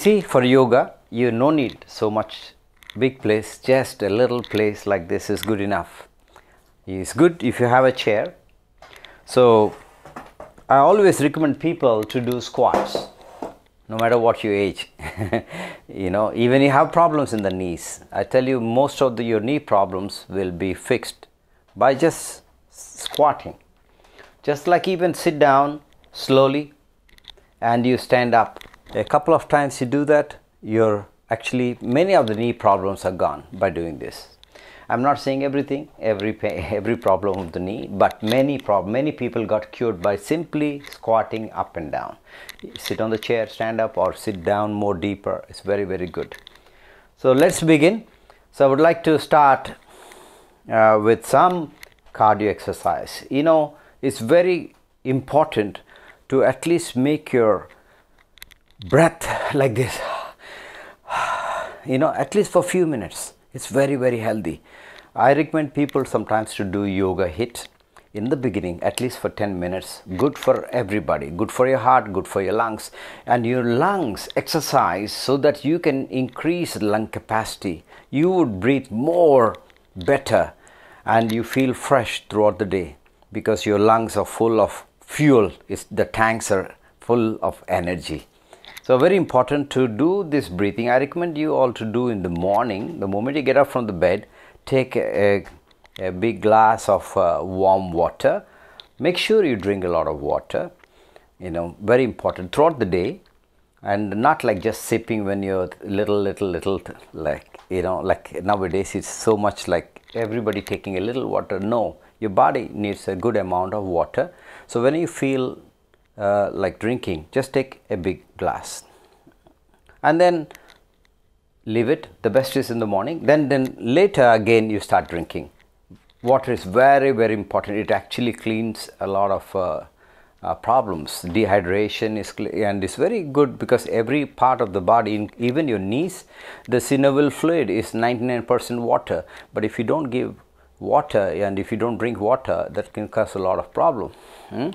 See, for yoga, you no need so much big place, just a little place like this is good enough. It's good if you have a chair. So, I always recommend people to do squats no matter what your age you know even you have problems in the knees i tell you most of the, your knee problems will be fixed by just squatting just like even sit down slowly and you stand up a couple of times you do that you're actually many of the knee problems are gone by doing this. I'm not saying everything every every problem of the knee but many prob- many people got cured by simply squatting up and down. Sit on the chair stand up or sit down more deeper. It's very very good. So let's begin. So i would like to start uh, with some cardio exercise. You know it's very important to at least make your breath like this. You know at least for a few minutes it's very very healthy. I recommend people sometimes to do yoga hit in the beginning at least for 10 minutes. Good for everybody. Good for your heart good for your lungs. And your lungs exercise so that you can increase lung capacity. You would breathe more better and you feel fresh throughout the day because your lungs are full of fuel. Is the tanks are full of energy so very important to do this breathing. I recommend you all to do in the morning. The moment you get up from the bed, take a, a big glass of uh, warm water. Make sure you drink a lot of water. You know, very important throughout the day, and not like just sipping when you're little, little, little. Like you know, like nowadays it's so much like everybody taking a little water. No, your body needs a good amount of water. So when you feel uh, like drinking, just take a big glass and then leave it. The best is in the morning. Then, then later again you start drinking. Water is very, very important. It actually cleans a lot of uh, uh, problems. Dehydration is and it's very good because every part of the body, even your knees, the synovial fluid is 99% water. But if you don't give water and if you don't drink water, that can cause a lot of problem. Hmm?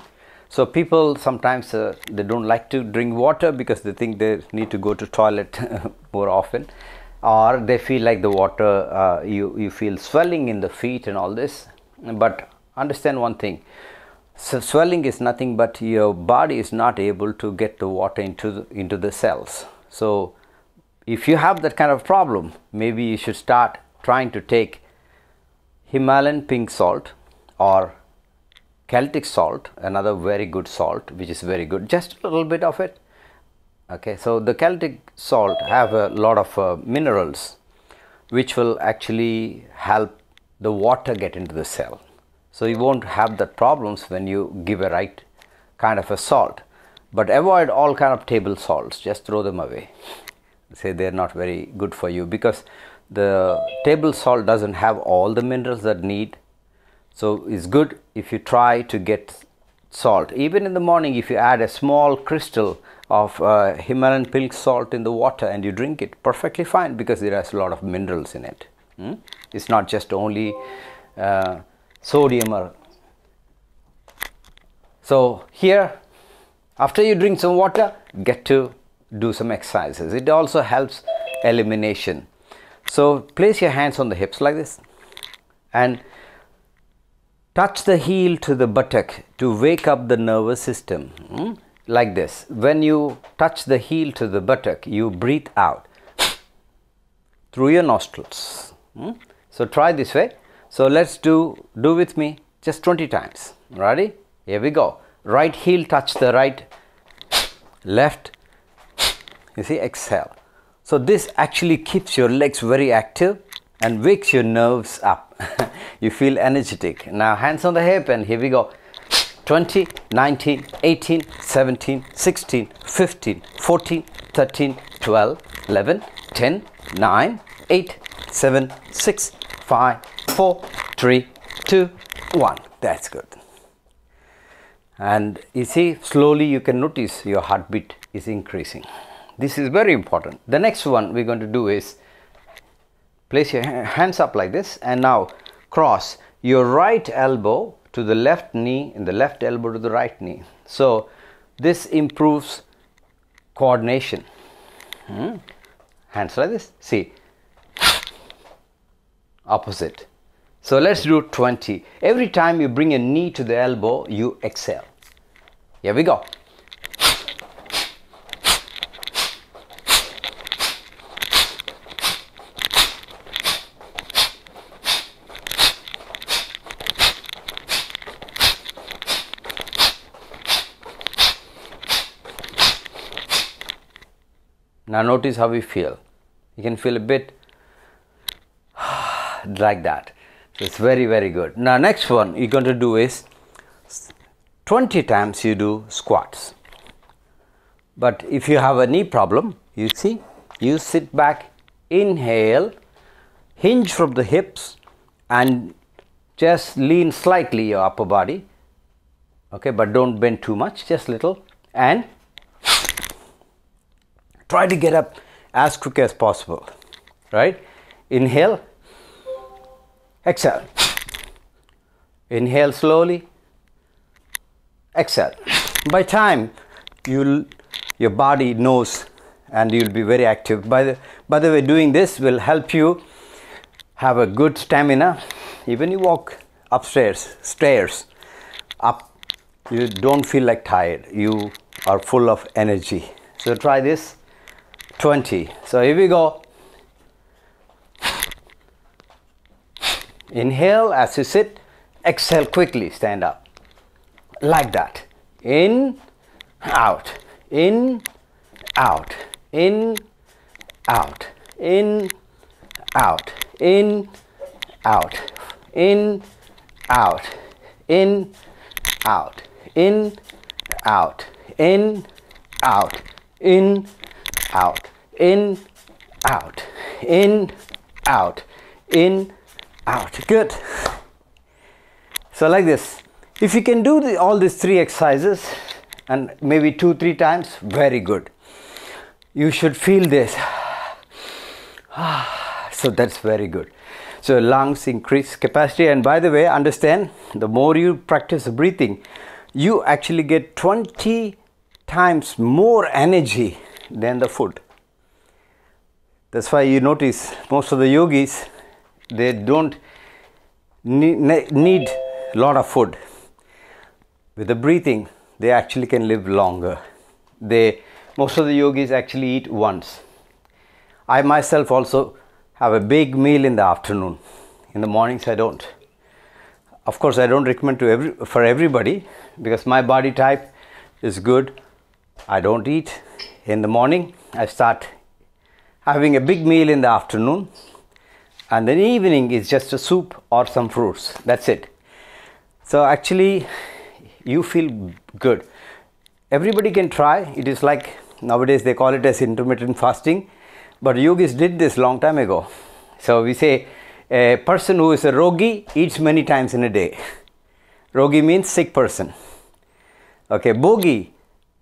So people sometimes uh, they don't like to drink water because they think they need to go to toilet more often, or they feel like the water uh, you you feel swelling in the feet and all this. But understand one thing: so swelling is nothing but your body is not able to get the water into the, into the cells. So if you have that kind of problem, maybe you should start trying to take Himalayan pink salt or Celtic salt, another very good salt, which is very good. Just a little bit of it. Okay, so the Celtic salt have a lot of uh, minerals, which will actually help the water get into the cell. So you won't have the problems when you give a right kind of a salt. But avoid all kind of table salts. Just throw them away. Say they're not very good for you because the table salt doesn't have all the minerals that need so it's good if you try to get salt. Even in the morning, if you add a small crystal of uh, Himalayan pink salt in the water and you drink it, perfectly fine because there has a lot of minerals in it. Hmm? It's not just only uh, sodium or. So here, after you drink some water, get to do some exercises. It also helps elimination. So place your hands on the hips like this and touch the heel to the buttock to wake up the nervous system. Hmm? like this. When you touch the heel to the buttock you breathe out through your nostrils. Hmm? so try this way. So let's do do with me just 20 times. Ready? Here we go. Right heel touch the right. Left. You see exhale. So this actually keeps your legs very active and wakes your nerves up. you feel energetic. Now, hands on the hip, and here we go 20, 19, 18, 17, 16, 15, 14, 13, 12, 11, 10, 9, 8, 7, 6, 5, 4, 3, 2, 1. That's good. And you see, slowly you can notice your heartbeat is increasing. This is very important. The next one we're going to do is place your hands up like this and now cross your right elbow to the left knee and the left elbow to the right knee. So this improves coordination. Hmm. Hands like this. See. Opposite. So let's do 20. Every time you bring a knee to the elbow, you exhale. Here we go. Now notice how we feel. You can feel a bit like that. So it's very, very good. Now next one you're going to do is 20 times you do squats. But if you have a knee problem, you see, you sit back, inhale, hinge from the hips and just lean slightly your upper body. Okay, but don't bend too much, just little and try to get up as quick as possible right? Inhale exhale. Inhale slowly exhale. By time you'll your body knows and you'll be very active. By the by the way doing this will help you have a good stamina. Even you walk upstairs stairs up you don't feel like tired. You are full of energy. So try this 20. So here we go. Inhale as you sit, exhale quickly, stand up. Like that. In, out, in, out, in, out, in, out, in, out, in, out, in, out, in, out, in, out, in, out, in, out, in, out, in, out. Good. So like this. If you can do the, all these three exercises and maybe two, three times, very good. You should feel this. so that's very good. So lungs increase capacity and by the way, understand the more you practice breathing, you actually get 20 times more energy than the food. That's why you notice most of the yogis they don't need a lot of food. With the breathing, they actually can live longer. They most of the yogis actually eat once. I myself also have a big meal in the afternoon. In the mornings, I don't. Of course, I don't recommend to every for everybody because my body type is good. I don't eat in the morning. I start having a big meal in the afternoon. And then evening is just a soup or some fruits. That's it. So actually you feel good. Everybody can try. It is like nowadays they call it as intermittent fasting. But yogis did this long time ago. So we say a person who is a rogi eats many times in a day. Rogi means sick person. Okay bogi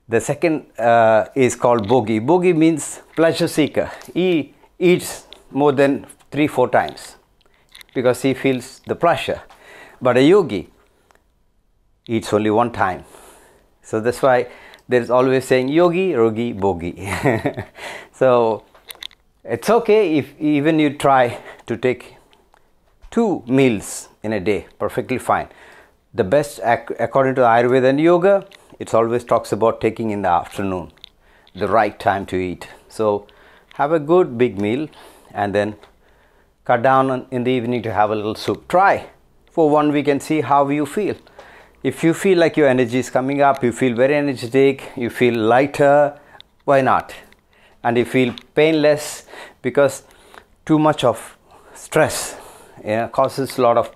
the second uh, is called bogi. Bogi means pleasure seeker. He eats more than three, four times because he feels the pleasure. But a yogi eats only one time. So that's why there is always saying yogi, rogi, bogi. so it's okay if even you try to take two meals in a day, perfectly fine. The best, according to Ayurveda and yoga, it always talks about taking in the afternoon the right time to eat. So have a good big meal and then cut down in the evening to have a little soup. Try. For one week and see how you feel. If you feel like your energy is coming up you feel very energetic you feel lighter why not? And you feel painless because too much of stress causes a lot of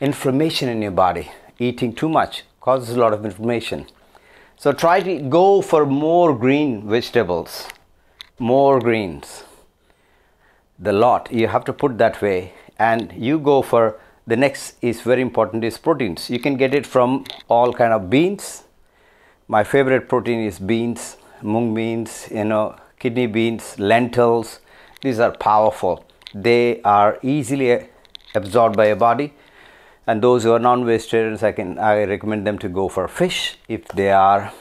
inflammation in your body eating too much causes a lot of inflammation. So try to go for more green vegetables, more greens. The lot you have to put that way, and you go for the next is very important is proteins. You can get it from all kind of beans. My favorite protein is beans, mung beans, you know, kidney beans, lentils. These are powerful. They are easily absorbed by your body and those who are non-vegetarians I can I recommend them to go for fish if they are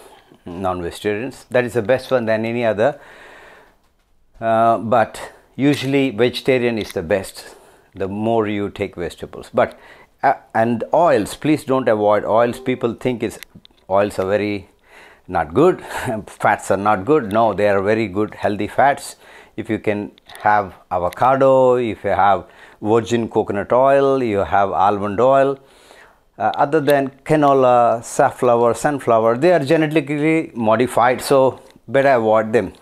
non-vegetarians. That is the best one than any other. Uh, but usually vegetarian is the best the more you take vegetables. But uh, and oils please don't avoid oils. People think is oils are very not good fats are not good. No they are very good healthy fats. If you can have avocado if you have virgin coconut oil you have almond oil. Uh, other than canola safflower sunflower they are genetically modified so better avoid them.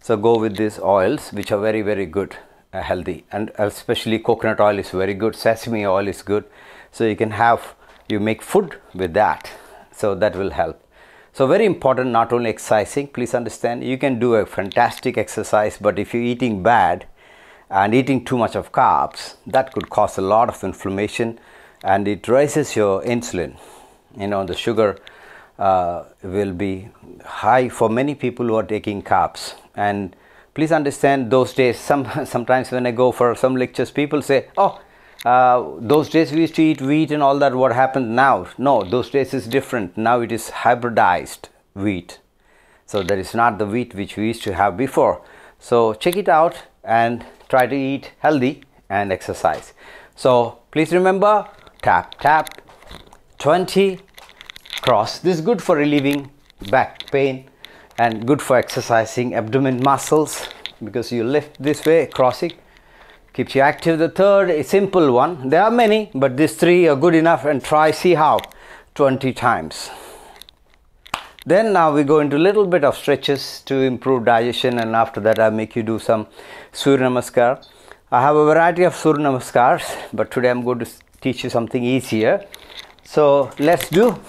So go with these oils which are very very good uh, healthy. And especially coconut oil is very good sesame oil is good. So you can have you make food with that. So that will help. So very important not only exercising please understand you can do a fantastic exercise but if you're eating bad and eating too much of carbs that could cause a lot of inflammation and it raises your insulin. You know the sugar uh, will be high for many people who are taking carbs. And please understand those days some sometimes when i go for some lectures people say oh uh, those days we used to eat wheat and all that what happened now? No those days is different. Now it is hybridized wheat. So that is not the wheat which we used to have before. So check it out and try to eat healthy and exercise. So please remember tap tap 20 cross. This is good for relieving back pain and good for exercising abdomen muscles because you lift this way crossing keeps you active. The third a simple one. There are many but these three are good enough and try see how. 20 times then now we go into a little bit of stretches to improve digestion and after that I make you do some Surya Namaskar. I have a variety of Surya Namaskars but today I'm going to teach you something easier. So let's do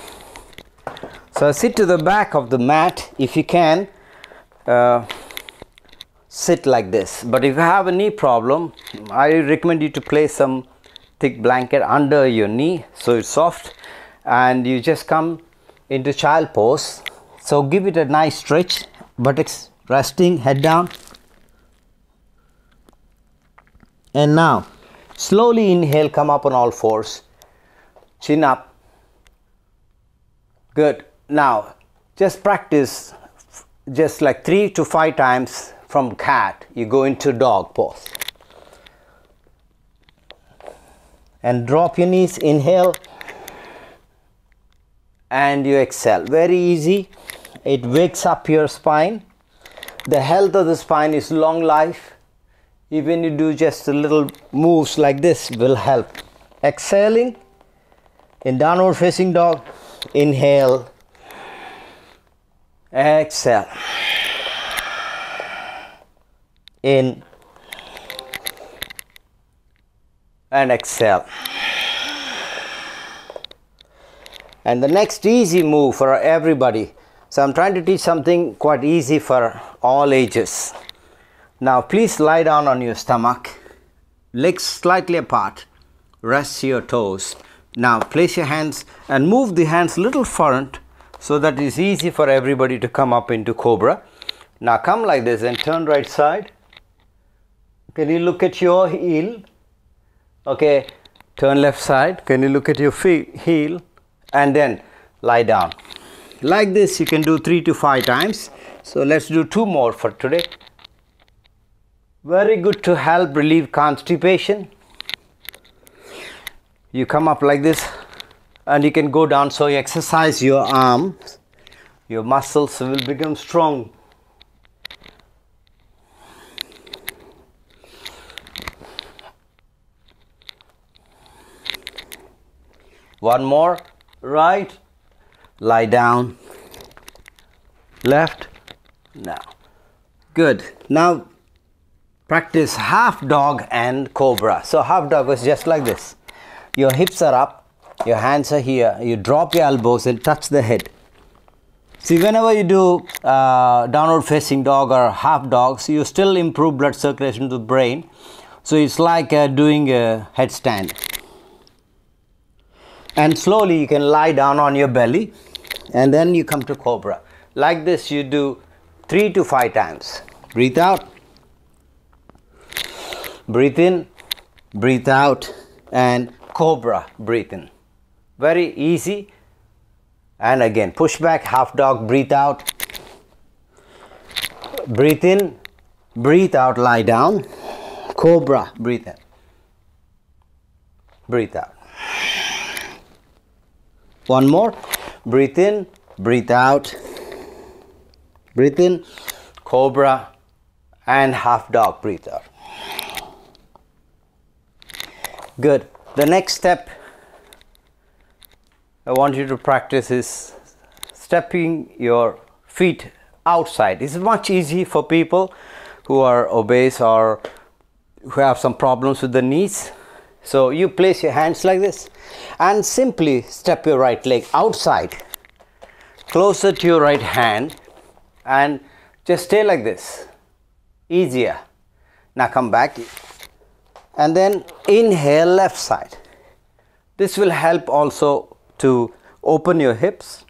so sit to the back of the mat if you can. Uh, sit like this. But if you have a knee problem, I recommend you to place some thick blanket under your knee so it's soft and you just come into child pose. So give it a nice stretch, buttocks resting, head down. And now slowly inhale, come up on all fours, chin up. Good now just practice just like three to five times from cat you go into dog pose and drop your knees inhale and you exhale. Very easy. It wakes up your spine. The health of the spine is long life. Even you do just a little moves like this will help. Exhaling. In downward facing dog. Inhale. Exhale. In. And exhale and the next easy move for everybody. So i'm trying to teach something quite easy for all ages. Now please lie down on your stomach. Legs slightly apart. Rest your toes. Now place your hands and move the hands little front so that it's easy for everybody to come up into cobra. Now come like this and turn right side. Can you look at your heel? Okay turn left side. Can you look at your feet, heel and then lie down. Like this you can do three to five times. So let's do two more for today. Very good to help relieve constipation. You come up like this and you can go down. So you exercise your arms. Your muscles will become strong. One more right. Lie down. Left. Now. Good. Now practice half dog and cobra. So half dog is just like this. Your hips are up your hands are here you drop your elbows and touch the head. See whenever you do uh, downward facing dog or half dogs you still improve blood circulation to the brain. So it's like uh, doing a headstand and slowly you can lie down on your belly and then you come to cobra like this you do three to five times breathe out breathe in breathe out and cobra breathe in very easy and again push back half dog breathe out breathe in breathe out, lie down. Cobra, breathe in. Breathe out. One more. Breathe in, breathe out. Breathe in, cobra, and half dog, breathe out. Good. The next step I want you to practice is stepping your feet outside. It's much easier for people who are obese or who have some problems with the knees. So you place your hands like this and simply step your right leg outside closer to your right hand and just stay like this. Easier. Now come back and then inhale left side. This will help also to open your hips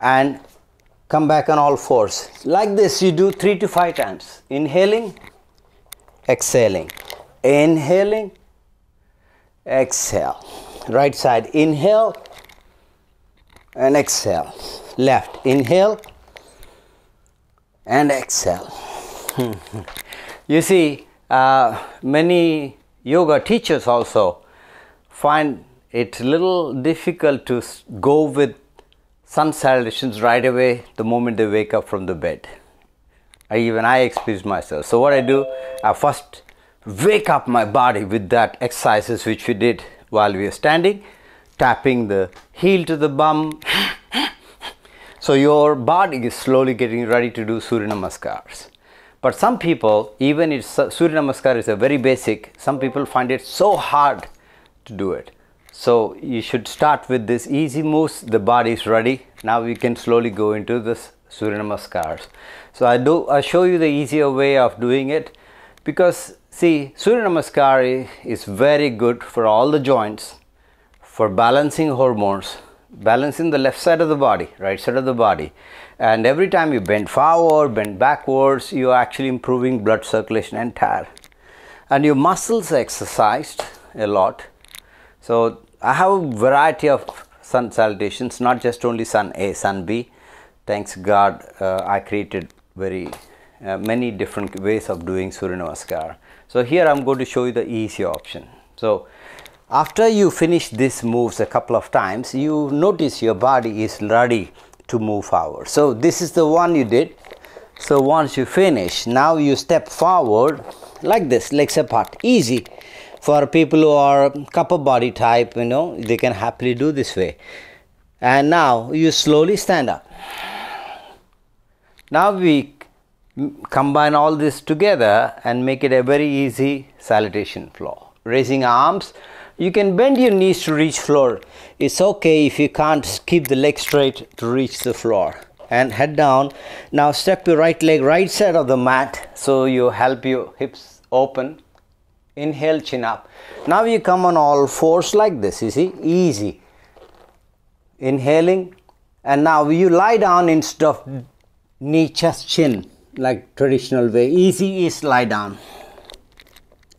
and come back on all fours. Like this, you do three to five times. Inhaling, exhaling, inhaling, exhale. Right side, inhale and exhale. Left, inhale and exhale. you see, uh, many yoga teachers also find it a little difficult to go with sun salutations right away the moment they wake up from the bed. I, even I experience myself. So what I do, I first wake up my body with that exercises which we did while we are standing, tapping the heel to the bum. so your body is slowly getting ready to do Surya Namaskars. But some people, even if Surya Namaskar is a very basic, some people find it so hard to do it. So you should start with this easy moves. The body is ready. Now we can slowly go into this Surya Namaskars. So I do I show you the easier way of doing it because see Surya Namaskar is very good for all the joints, for balancing hormones, balancing the left side of the body, right side of the body. And every time you bend forward, bend backwards, you're actually improving blood circulation entire. And your muscles are exercised a lot. So I have a variety of sun salutations, not just only sun A, sun B. Thanks God, uh, I created very uh, many different ways of doing Surya Namaskar. So here I'm going to show you the easy option. So after you finish these moves a couple of times, you notice your body is ready to move forward. So this is the one you did. So once you finish, now you step forward like this, legs apart, easy for people who are Kapha body type you know they can happily do this way and now you slowly stand up now we combine all this together and make it a very easy salutation floor. Raising arms you can bend your knees to reach floor. It's okay if you can't keep the leg straight to reach the floor. And head down. Now step your right leg right side of the mat so you help your hips open. Inhale chin up. Now you come on all fours like this you see? Easy. Inhaling. And now you lie down instead of knee chest chin like traditional way. Easy is lie down.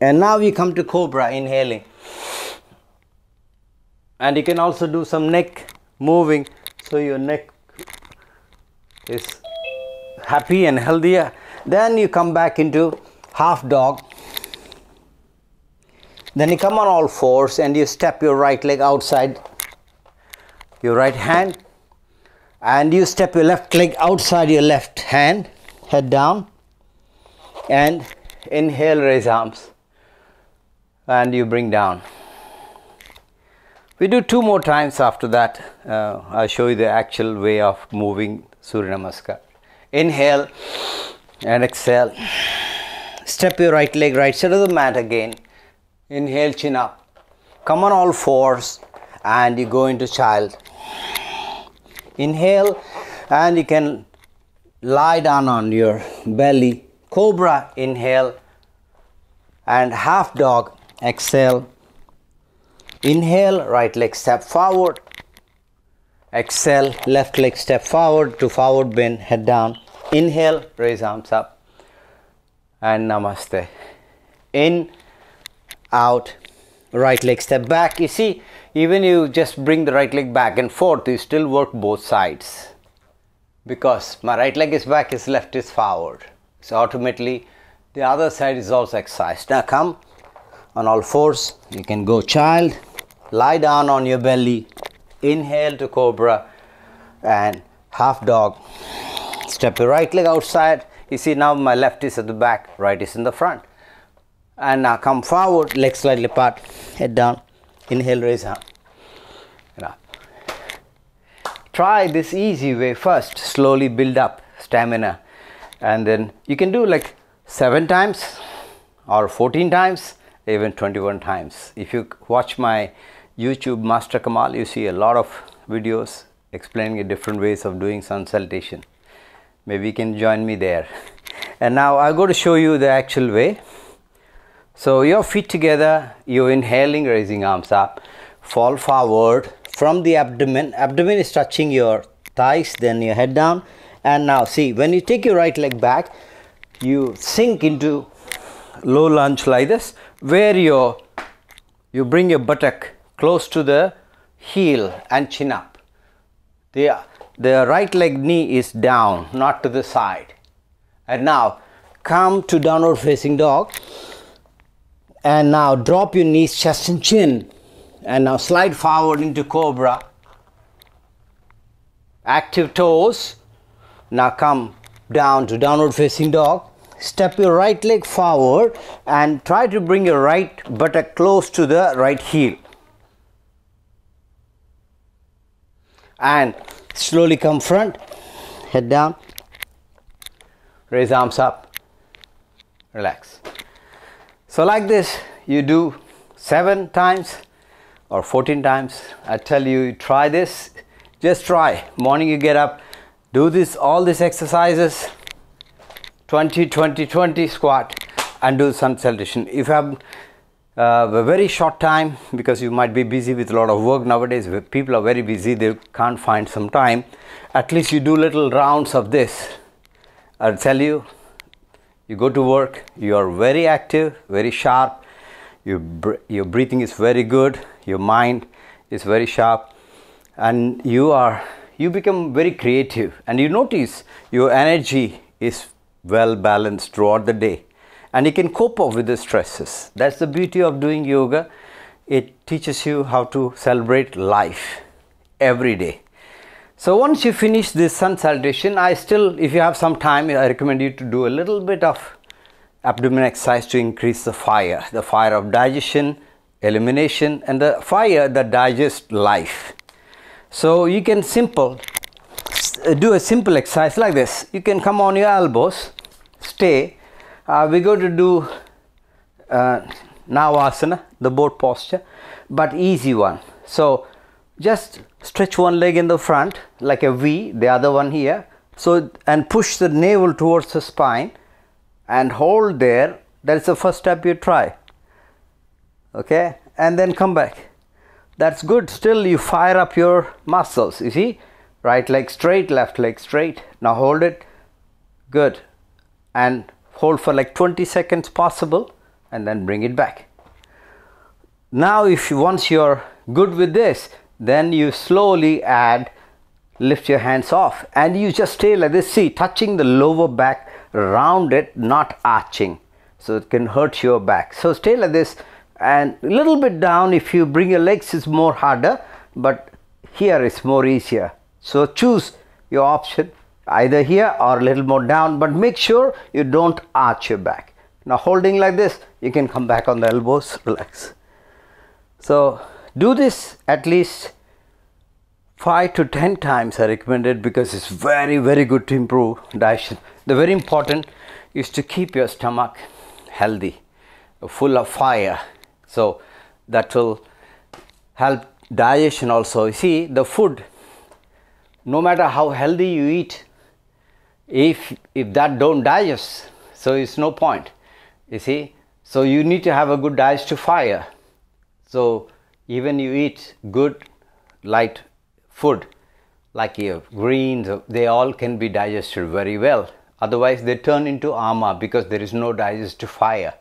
And now we come to cobra inhaling. And you can also do some neck moving so your neck is happy and healthier. Then you come back into half dog. Then you come on all fours and you step your right leg outside your right hand. And you step your left leg outside your left hand, head down and inhale, raise arms and you bring down. We do two more times after that. Uh, I'll show you the actual way of moving Surya Namaskar. Inhale and exhale. Step your right leg right side of the mat again Inhale, chin up. Come on all fours and you go into child. Inhale and you can lie down on your belly. Cobra, inhale and half dog, exhale. Inhale, right leg step forward. Exhale, left leg step forward to forward bend, head down. Inhale, raise arms up. And namaste. In out right leg step back you see even you just bring the right leg back and forth you still work both sides because my right leg is back his left is forward So automatically the other side is also exercised. Now come on all fours. You can go child, lie down on your belly, inhale to cobra and half dog. Step your right leg outside. You see now my left is at the back, right is in the front. And now come forward, legs slightly apart, head down, inhale, raise up. Try this easy way first, slowly build up stamina. And then you can do like 7 times or 14 times, even 21 times. If you watch my YouTube Master Kamal, you see a lot of videos explaining different ways of doing sun salutation. Maybe you can join me there. And now I'm going to show you the actual way. So your feet together, you're inhaling, raising arms up, fall forward, from the abdomen. Abdomen is touching your thighs then your head down. And now see when you take your right leg back you sink into low lunge like this where your you bring your buttock close to the heel and chin up. The the right leg knee is down not to the side. And now come to downward facing dog. And now drop your knees chest and chin and now slide forward into cobra. Active toes. Now come down to downward facing dog. Step your right leg forward and try to bring your right buttock close to the right heel. And slowly come front. Head down. Raise arms up. Relax. So like this you do seven times or 14 times. I tell you, try this. Just try. Morning you get up, do this, all these exercises 20, 20, 20 squat and do some salutation. If you have uh, a very short time because you might be busy with a lot of work nowadays, people are very busy, they can't find some time. At least you do little rounds of this. I'll tell you, you go to work, you are very active, very sharp, your, your breathing is very good your mind is very sharp and you are you become very creative and you notice your energy is well balanced throughout the day and you can cope up with the stresses. That's the beauty of doing yoga. It teaches you how to celebrate life every day. So once you finish this sun salutation i still if you have some time i recommend you to do a little bit of abdomen exercise to increase the fire, the fire of digestion, elimination, and the fire that digests life. So you can simple do a simple exercise like this. You can come on your elbows, stay. Uh, we're going to do uh, Navasana, the boat posture, but easy one. So just stretch one leg in the front like a V, the other one here. So and push the navel towards the spine and hold there that's the first step you try okay? And then come back. That's good. Still you fire up your muscles you see? Right leg straight left leg straight. Now hold it. Good. And hold for like 20 seconds possible and then bring it back. Now if you, once you're good with this then you slowly add lift your hands off and you just stay like this. See touching the lower back round it not arching. So it can hurt your back. So stay like this and a little bit down if you bring your legs is more harder but here is more easier so choose your option either here or a little more down but make sure you don't arch your back now holding like this you can come back on the elbows relax so do this at least 5 to 10 times I recommend it because it's very very good to improve digestion. The very important is to keep your stomach healthy, full of fire. So that will help digestion also. You see the food, no matter how healthy you eat, if if that don't digest, so it's no point. You see, so you need to have a good digestive fire. So even you eat good light food like your greens, they all can be digested very well. Otherwise, they turn into ama because there is no digestive fire.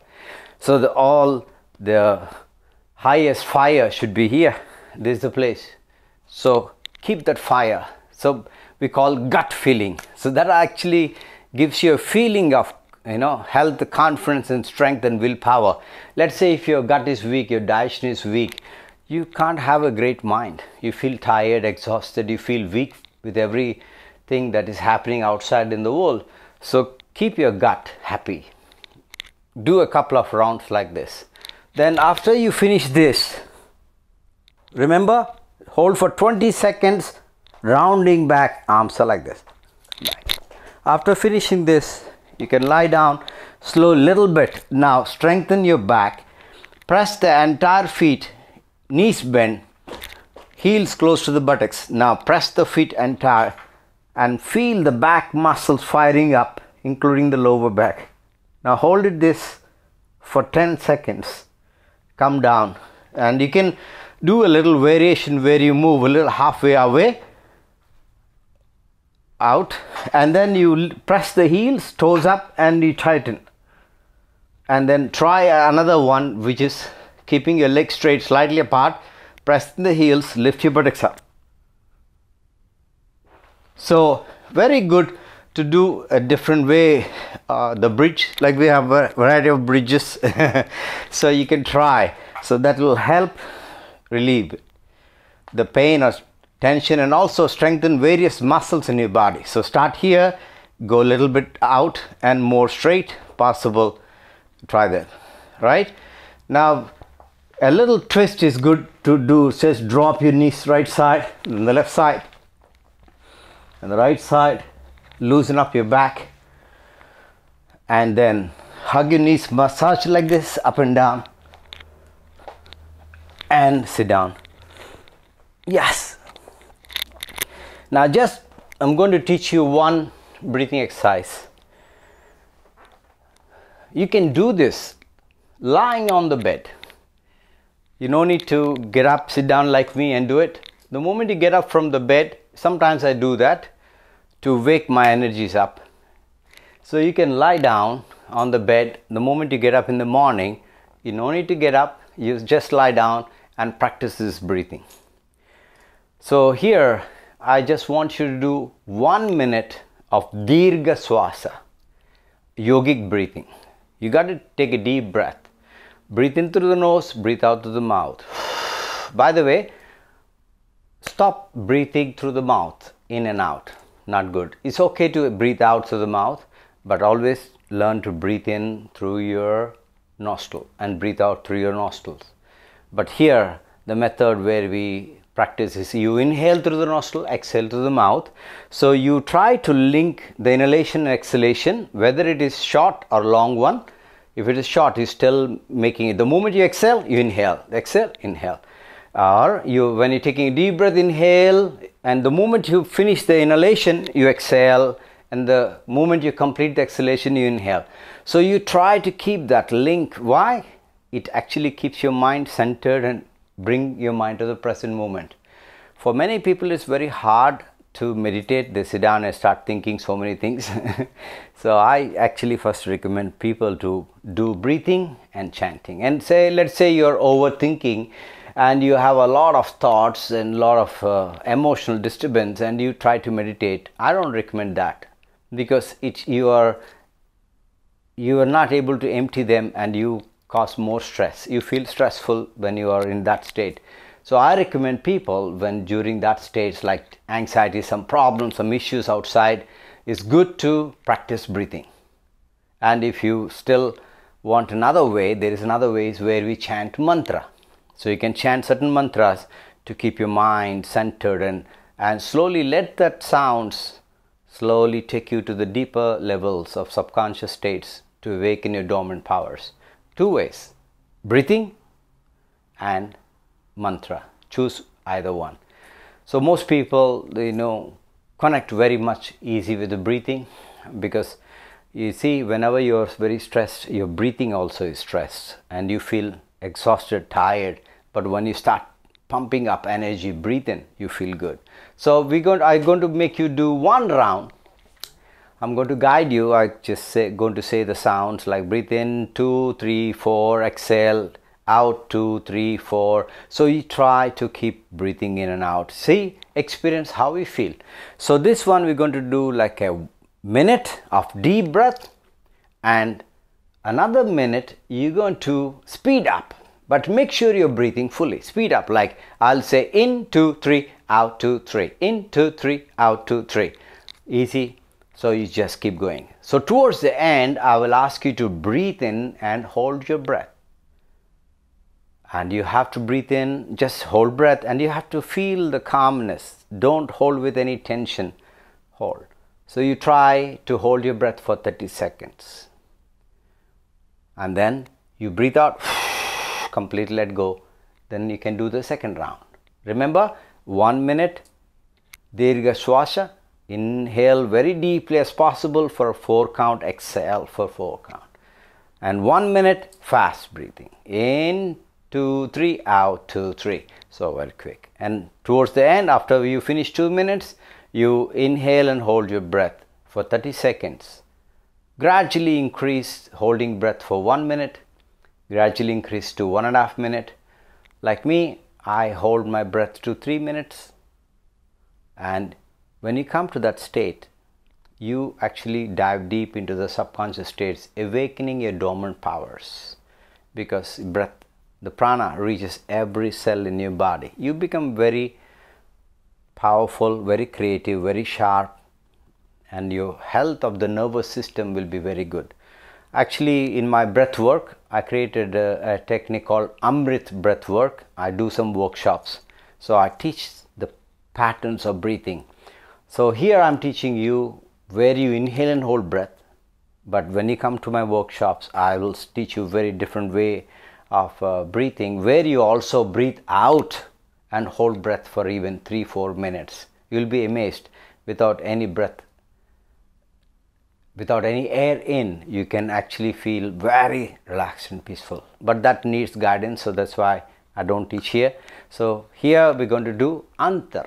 So the, all the highest fire should be here. This is the place. So keep that fire. So we call gut feeling. So that actually gives you a feeling of you know health confidence and strength and willpower let's say if your gut is weak your digestion is weak you can't have a great mind you feel tired exhausted you feel weak with everything that is happening outside in the world so keep your gut happy do a couple of rounds like this then after you finish this remember hold for 20 seconds rounding back arms are like this. After finishing this you can lie down slow little bit. Now strengthen your back. Press the entire feet knees bend heels close to the buttocks. Now press the feet entire and feel the back muscles firing up including the lower back. Now hold it this for 10 seconds come down. And you can do a little variation where you move a little halfway away out and then you press the heels toes up and you tighten. And then try another one which is keeping your legs straight slightly apart. Press the heels lift your buttocks up. So very good to do a different way uh, the bridge like we have a variety of bridges so you can try so that will help relieve the pain or tension and also strengthen various muscles in your body. So start here, go a little bit out and more straight possible. Try that, right? Now, a little twist is good to do. Just drop your knees right side and the left side and the right side. Loosen up your back and then hug your knees, massage like this up and down and sit down. Yes. Now, just I'm going to teach you one breathing exercise. You can do this lying on the bed. You no need to get up, sit down like me and do it. The moment you get up from the bed, sometimes I do that to wake my energies up. So you can lie down on the bed. The moment you get up in the morning, you no need to get up, you just lie down and practice this breathing. So here I just want you to do one minute of Dirga Swasa, yogic breathing. You got to take a deep breath. Breathe in through the nose, breathe out through the mouth. By the way, stop breathing through the mouth, in and out. Not good. It's okay to breathe out through the mouth, but always learn to breathe in through your nostril and breathe out through your nostrils. But here, the method where we practice is you inhale through the nostril, exhale through the mouth. So you try to link the inhalation and exhalation, whether it is short or long one. If it is short, you still making it. The moment you exhale, you inhale. Exhale, inhale. Or you, when you're taking a deep breath, inhale, and the moment you finish the inhalation, you exhale, and the moment you complete the exhalation, you inhale. So you try to keep that link. Why? It actually keeps your mind centered and bring your mind to the present moment. For many people, it's very hard to meditate. They sit down and start thinking so many things. so I actually first recommend people to do breathing and chanting. And say, let's say you're overthinking and you have a lot of thoughts and a lot of uh, emotional disturbance and you try to meditate. I don't recommend that because it you are you are not able to empty them and you cause more stress. You feel stressful when you are in that state. So I recommend people when during that stage like anxiety, some problems, some issues outside, it's good to practice breathing. And if you still want another way, there is another ways where we chant mantra. So you can chant certain mantras to keep your mind centered and, and slowly let that sounds slowly take you to the deeper levels of subconscious states to awaken your dormant powers. Two ways breathing and mantra. Choose either one. So most people you know connect very much easy with the breathing because you see whenever you're very stressed your breathing also is stressed and you feel exhausted tired but when you start pumping up energy breathing, you feel good so we're going i'm going to make you do one round I'm going to guide you. I just say, going to say the sounds like breathe in two, three, four, exhale out two, three, four. So you try to keep breathing in and out. See, experience how we feel. So this one we're going to do like a minute of deep breath and another minute you're going to speed up. But make sure you're breathing fully. Speed up like i'll say in two three out two three. In two three out two three. Easy? So you just keep going. So towards the end i will ask you to breathe in and hold your breath. And you have to breathe in just hold breath and you have to feel the calmness. Don't hold with any tension. Hold. So you try to hold your breath for 30 seconds and then you breathe out completely let go. Then you can do the second round. Remember one minute dirgha swasha inhale very deeply as possible for four count exhale for four count. And one minute fast breathing. In two three out two three. So very quick. And towards the end after you finish two minutes you inhale and hold your breath for 30 seconds gradually increase holding breath for one minute gradually increase to one and a half minute. Like me i hold my breath to three minutes. And when you come to that state you actually dive deep into the subconscious states awakening your dormant powers. Because breath the prana reaches every cell in your body. You become very powerful very creative very sharp and your health of the nervous system will be very good. Actually in my breath work i created a, a technique called amrit breath work. I do some workshops. So i teach the patterns of breathing. So here i'm teaching you where you inhale and hold breath. But when you come to my workshops i will teach you very different way of uh, breathing where you also breathe out and hold breath for even 3 4 minutes. You'll be amazed without any breath without any air in you can actually feel very relaxed and peaceful but that needs guidance so that's why i don't teach here so here we're going to do antar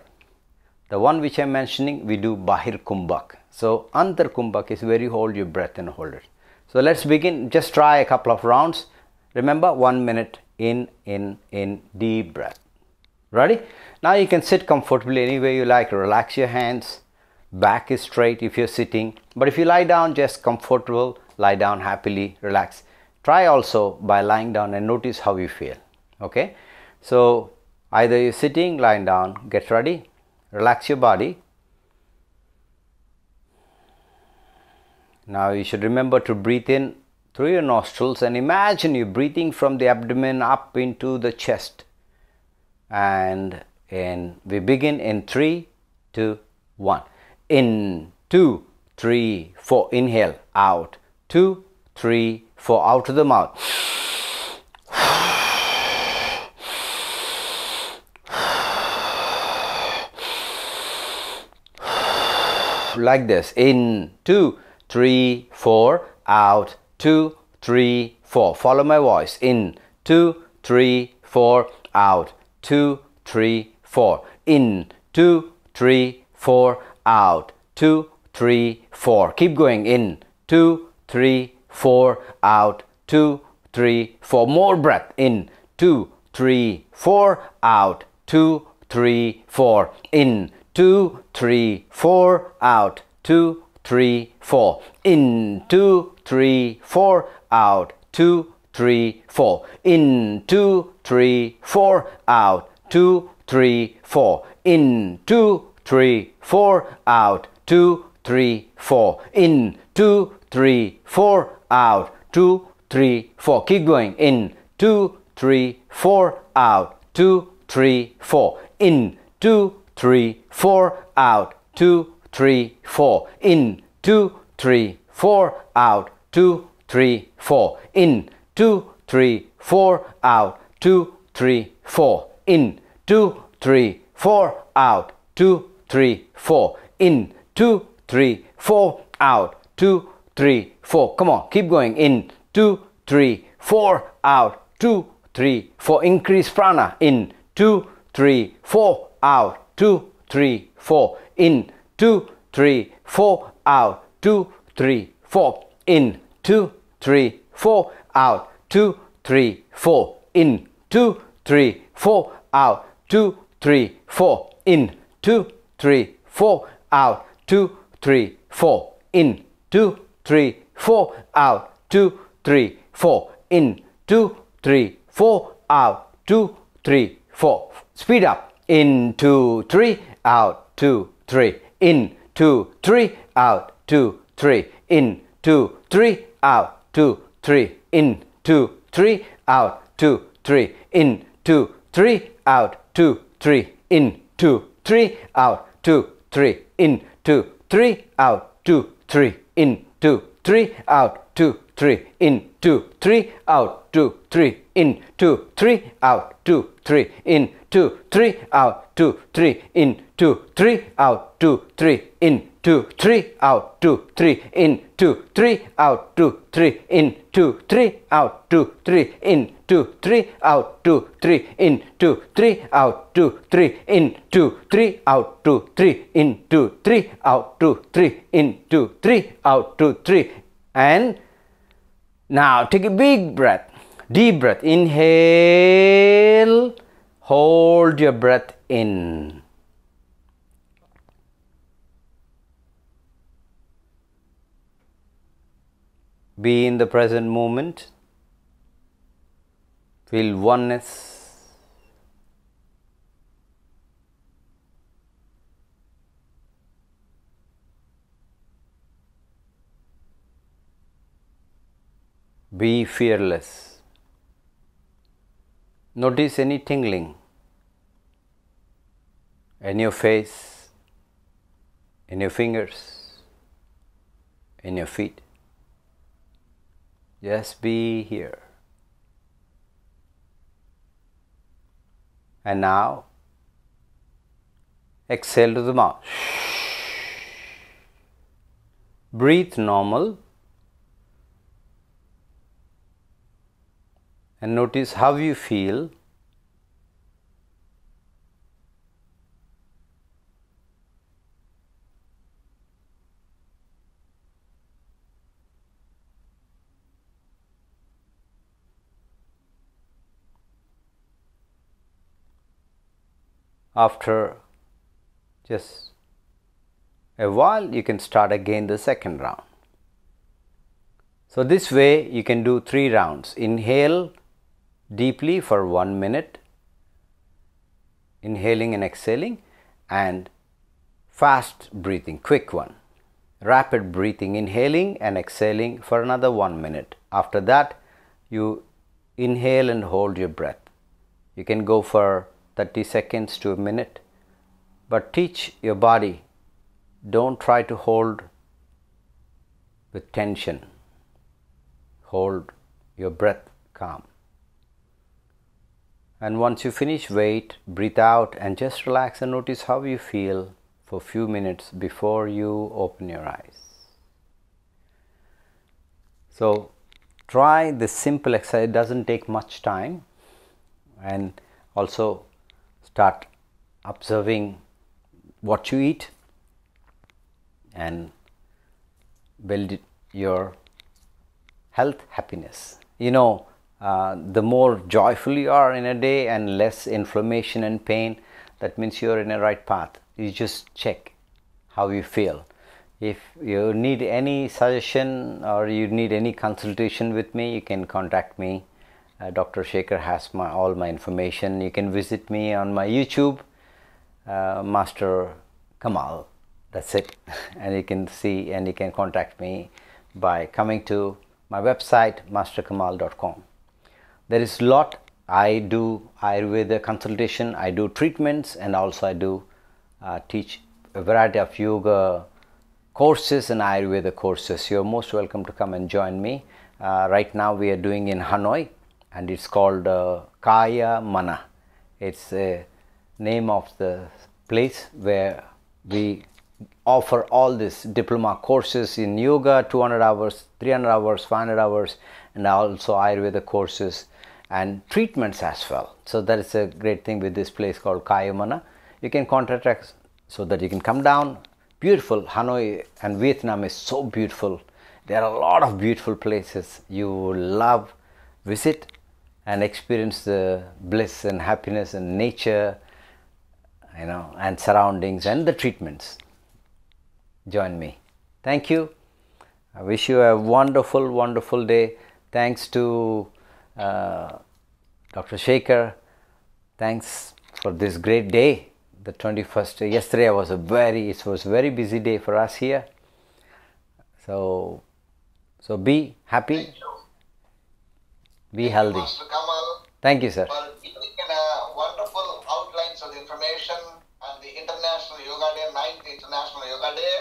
the one which i'm mentioning we do bahir kumbhak so antar kumbhak is where you hold your breath and hold it so let's begin just try a couple of rounds Remember one minute in, in, in, deep breath. Ready? Now you can sit comfortably anywhere you like. Relax your hands. Back is straight if you're sitting. But if you lie down, just comfortable, lie down happily, relax. Try also by lying down and notice how you feel. Okay? So either you're sitting, lying down, get ready, relax your body. Now you should remember to breathe in through your nostrils and imagine you're breathing from the abdomen up into the chest. And in, we begin in three, two, one. In, two, three, four. Inhale, out. Two, three, four. Out to the mouth. like this in two three four out two, three, four. Follow my voice. In, two, three, four. Out, two, three, four. In, two, three, four. Out, two, three, four. Keep going. In, two, three, four. Out, two, three, four. More breath. In, two, three, four. Out, two, three, four. In, two, three, four. Out, two, three, four. In, two, three, four. Out, two, three, four. In, two, three, four. Out, two, three, four. In, two, three, four. Out, two, three, four. In, two, three, four. Out, two, three, four. Keep going. In, two, three, four. Out, two, three, four. In, two, three, four. Out, two, three, four. In, two, three, four. Out, two, three, four. In, two, three, four. Out, two, three, four. In, two, three, four. Out, two, three, four. In, two, three, four. Out, two, three, four. Come on, keep going. In, two, three, four. Out, two, three, four. Increase prana. In, two, three, four. Out, two, three, four. In, two, three, four. Out, two, three, four. In, two, three, four. Out, two, three, four. In, two, three, four. Out, two, three, four. In, two, three, four. Out, two, three, four. In, two, three, four. Out, two, three, four. In, two, three, four. Out, two, three, four. Speed up. In, two, three. Out, two, three. In, two, three. Out, two, three. In, two, three. Out, two, three. In, two, three. Out, two, three. In, two, three. Out, two, three. In, two, three. Out, two, three. In, two, three. Out, two, three. In, two, three. Out, two, three. In, two, three. Out, two, three. In, two, three. Out, two, three. In, two, three. Out, two, three. In, two, three. Out, two, three. In, two, three. Out, two, three. In, two, three. Out, two, three. In, two, three. Out, two, three. In, two, three. Out, two, three. In, two, three. Out, two, three. In, two, three. Out, two, three. In, two, three. Out, two, three. In, two, three. Out, two, three. And now take a big breath, deep breath. Inhale, hold your breath in. Be in the present moment. Feel oneness. Be fearless. Notice any tingling in your face, in your fingers, in your feet. Just be here. And now exhale to the mouth. Breathe normal. And notice how you feel. After just a while, you can start again the second round. So, this way you can do three rounds. Inhale deeply for one minute, inhaling and exhaling, and fast breathing, quick one. Rapid breathing, inhaling and exhaling for another one minute. After that, you inhale and hold your breath. You can go for 30 seconds to a minute, but teach your body don't try to hold with tension hold your breath calm. And once you finish, wait, breathe out, and just relax and notice how you feel for a few minutes before you open your eyes. So, try this simple exercise, it doesn't take much time, and also start observing what you eat and build your health, happiness. You know, uh, the more joyful you are in a day and less inflammation and pain, that means you're in a right path. You just check how you feel. If you need any suggestion or you need any consultation with me, you can contact me. Uh, Dr. Shekhar has my all my information. You can visit me on my YouTube, uh, Master Kamal. That's it, and you can see and you can contact me by coming to my website masterkamal.com. There is a lot I do Ayurveda consultation, I do treatments, and also I do uh, teach a variety of yoga courses and Ayurveda courses. You're most welcome to come and join me. Uh, right now we are doing in Hanoi, and it's called uh, Kaya Mana. It's a name of the place where we offer all these diploma courses in yoga 200 hours 300 hours 500 hours and also ayurveda courses and treatments as well. So that is a great thing with this place called kayamana you can contact us so that you can come down. Beautiful. Hanoi and vietnam is so beautiful. There are a lot of beautiful places you love visit and experience the bliss and happiness and nature you know and surroundings and the treatments join me. Thank you. I wish you a wonderful, wonderful day. Thanks to uh, Dr. Shekhar. Thanks for this great day, the 21st. Yesterday was a very, it was very busy day for us here. So, so be happy, be healthy. Master Kamal Thank you, sir. for giving a wonderful outlines of the information on the International Yoga Day, 9th International Yoga Day,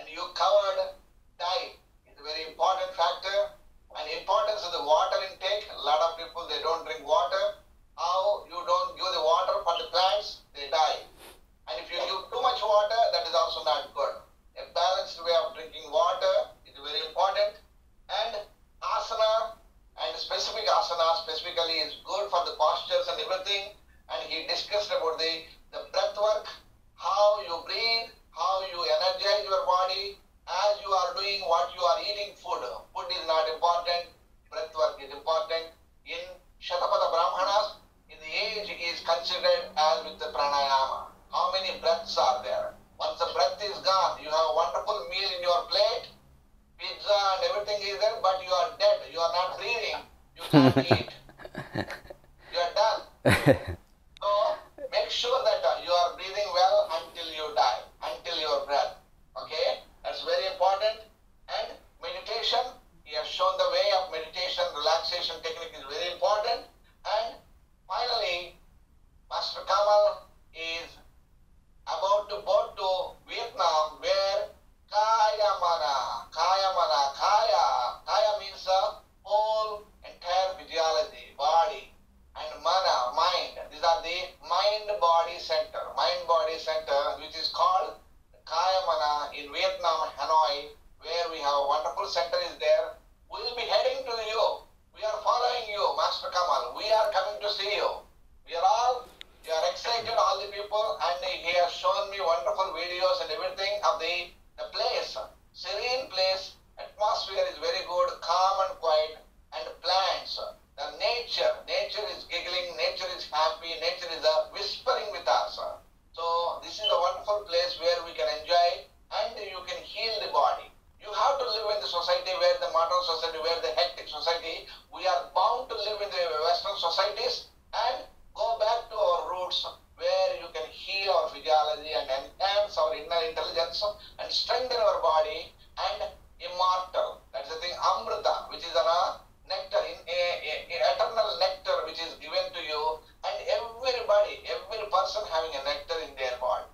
and you covered diet. It's a very important factor and importance of the water intake. A lot of people they don't drink water. How you don't give the water for the plants, they die. And if you give too much water, that is also not good. A balanced way of drinking water is very important. And asana and specific asana specifically is good for the postures and everything. And he discussed about the, the breath work, how you breathe, how you energize your body as you are doing what you are eating food. Food is not important, breath work is important. In Shatapatha Brahmanas, in the age is considered as with the pranayama. How many breaths are there? Once the breath is gone, you have a wonderful meal in your plate, pizza and everything is there, but you are dead. You are not breathing. You can't eat. You are done. and strengthen our body and immortal. That's the thing, Amrita, which is an uh, nectar, in a, a, a eternal nectar which is given to you and everybody, every person having a nectar in their body.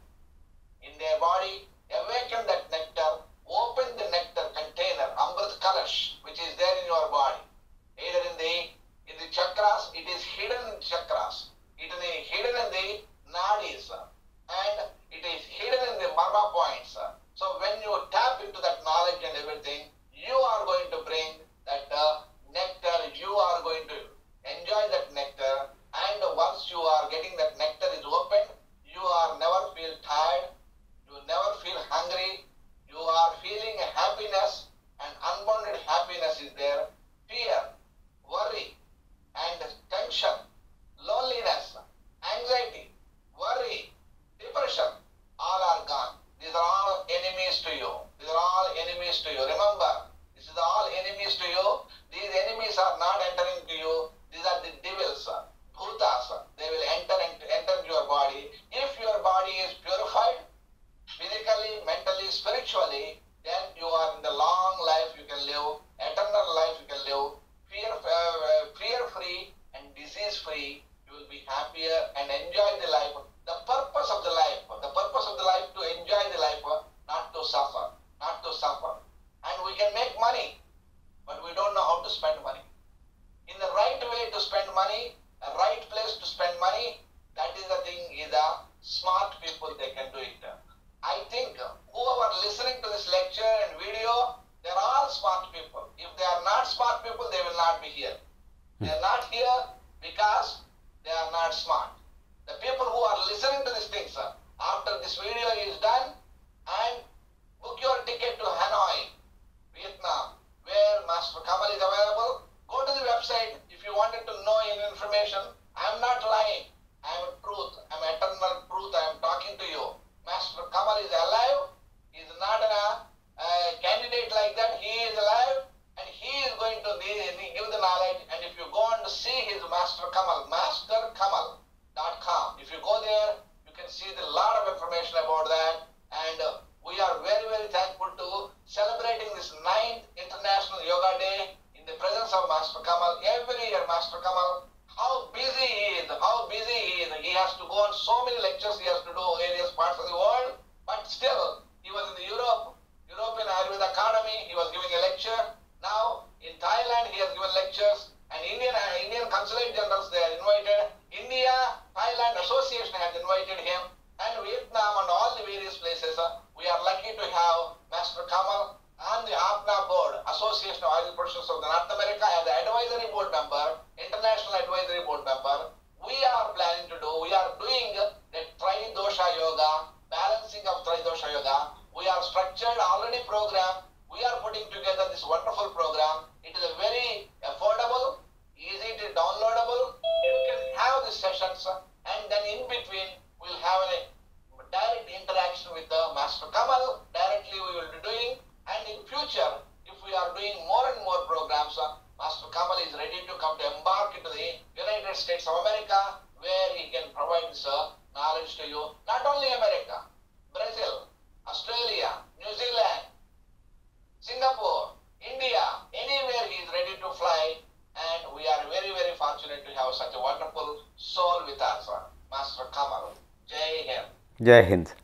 In their body, awaken that nectar, open the nectar container, Amrit Kalash, which is there in your body. Either in the in the chakras, it is hidden in chakras. It is hidden in the nadis and marma points. So when you tap into that knowledge and everything, you are going to bring that uh, nectar, you are going to enjoy that nectar and once you are getting that nectar is opened, you are never feel tired, you never feel hungry, you are feeling happiness and unbounded happiness is there. Fear, worry, and tension, loneliness, anxiety, worry, depression, all are gone. These are all enemies to you. These are all enemies to you. Remember, this is all enemies to you. These enemies are not entering to you. These are the devils, bhutas. They will enter enter your body. If your body is purified, physically, mentally, spiritually, then you are in the long life you can live, eternal life you can live, fear, uh, fear free and disease free. You will be happier and enjoy the life. The purpose of the life, the purpose Vietnam and all the various places, uh, we are lucky to have Master Kamal and the AAPNA board, Association of Ayurvedic Professionals of North America as the advisory board member, international advisory board member. We are planning to do, we are doing the Tridosha Yoga, balancing of Tridosha Yoga. We are structured already program. We are putting together this wonderful program. It is a very affordable, easy to downloadable. You can have the sessions uh, and then in between we'll have a with the Master Kamal. Directly we will be doing and in future if we are doing more and more programs, uh, Master Kamal is ready to come to embark into the United States of America where he can provide this uh, knowledge to you. Not only America, Brazil, Australia, New Zealand, Singapore, India, anywhere he is ready to fly and we are very very fortunate to have such a wonderful soul with us, uh, Master Kamal. Jai Hind. Jai Hind.